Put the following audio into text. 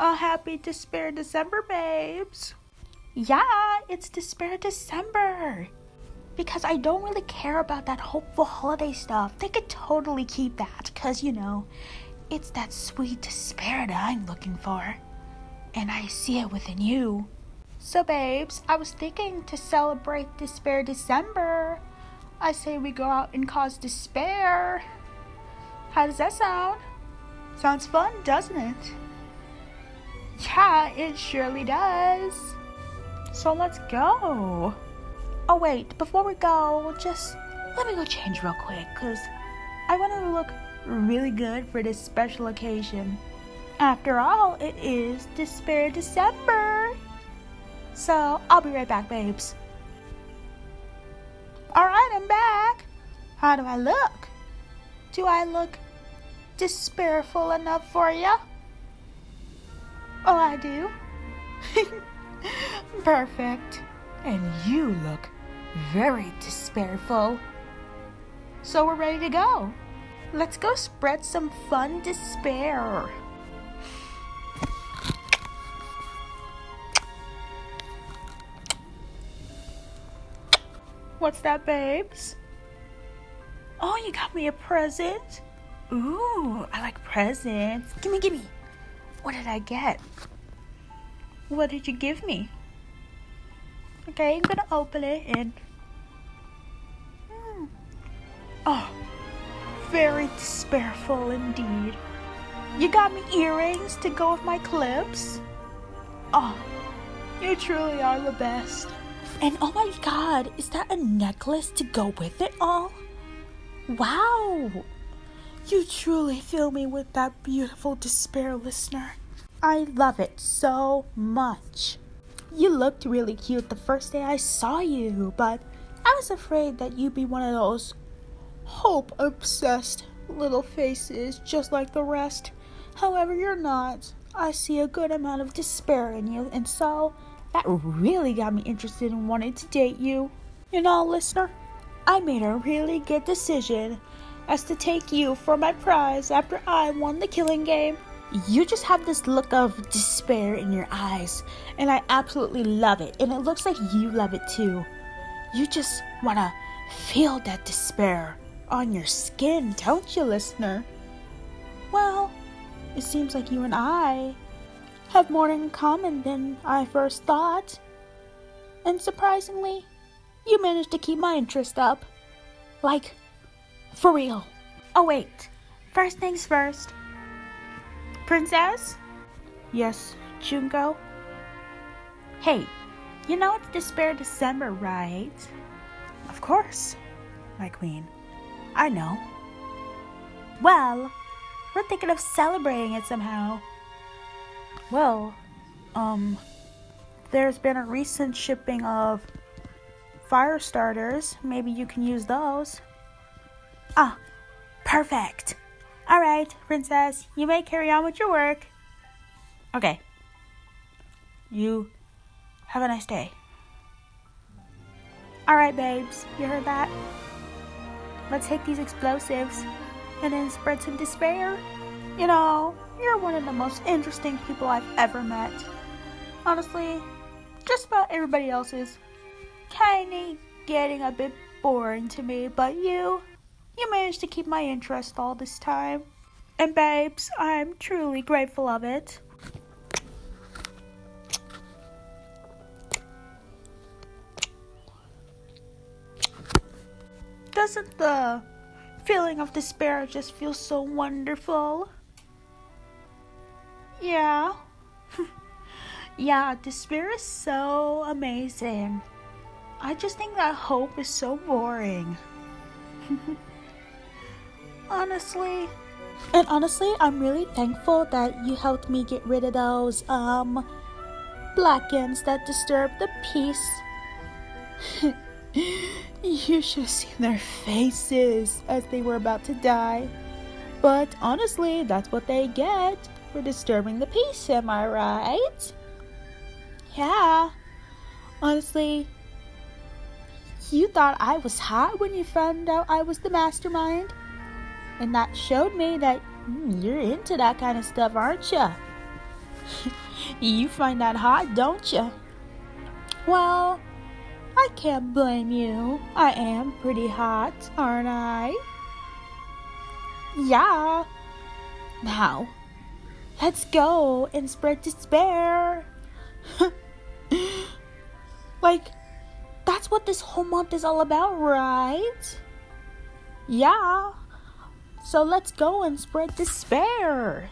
A happy Despair December, babes. Yeah, it's Despair December. Because I don't really care about that hopeful holiday stuff. They could totally keep that, because, you know, it's that sweet despair that I'm looking for. And I see it within you. So, babes, I was thinking to celebrate Despair December. I say we go out and cause despair. How does that sound? Sounds fun, doesn't it? Yeah, it surely does. So let's go. Oh, wait, before we go, just let me go change real quick because I want to look really good for this special occasion. After all, it is Despair December. So I'll be right back, babes. Alright, I'm back. How do I look? Do I look despairful enough for you? Oh, I do. Perfect. And you look very despairful. So we're ready to go. Let's go spread some fun despair. What's that, babes? Oh, you got me a present? Ooh, I like presents. Gimme, gimme. What did I get? What did you give me? Okay, I'm gonna open it and. Hmm. Oh, very despairful indeed. You got me earrings to go with my clips? Oh, you truly are the best. And oh my god, is that a necklace to go with it all? Wow! You truly fill me with that beautiful despair, listener. I love it so much. You looked really cute the first day I saw you, but I was afraid that you'd be one of those hope obsessed little faces just like the rest. However, you're not. I see a good amount of despair in you, and so that really got me interested and wanting to date you. You know, listener, I made a really good decision as to take you for my prize after I won the killing game. You just have this look of despair in your eyes, and I absolutely love it. And it looks like you love it too. You just want to feel that despair on your skin, don't you, listener? Well, it seems like you and I have more in common than I first thought. And surprisingly, you managed to keep my interest up. Like, for real. Oh, wait. First things first. Princess? Yes, Junko? Hey, you know it's Despair December, right? Of course, my queen. I know. Well, we're thinking of celebrating it somehow. Well, um, there's been a recent shipping of fire starters. Maybe you can use those. Ah, perfect. All right, princess, you may carry on with your work. Okay. You have a nice day. All right, babes, you heard that? Let's take these explosives and then spread some despair. You know, you're one of the most interesting people I've ever met. Honestly, just about everybody else is kinda getting a bit boring to me, but you, you managed to keep my interest all this time. And babes, I'm truly grateful of it. Doesn't the feeling of despair just feel so wonderful? Yeah. yeah, despair is so amazing. I just think that hope is so boring. honestly. And honestly, I'm really thankful that you helped me get rid of those, um, blackens that disturb the peace. you should have seen their faces as they were about to die. But honestly, that's what they get for disturbing the peace, am I right? Yeah. Honestly, you thought I was hot when you found out I was the mastermind. And that showed me that mm, you're into that kind of stuff, aren't you? you find that hot, don't you? Well, I can't blame you. I am pretty hot, aren't I? Yeah. Now, let's go and spread despair. like, that's what this whole month is all about, right? Yeah. So let's go and spread despair.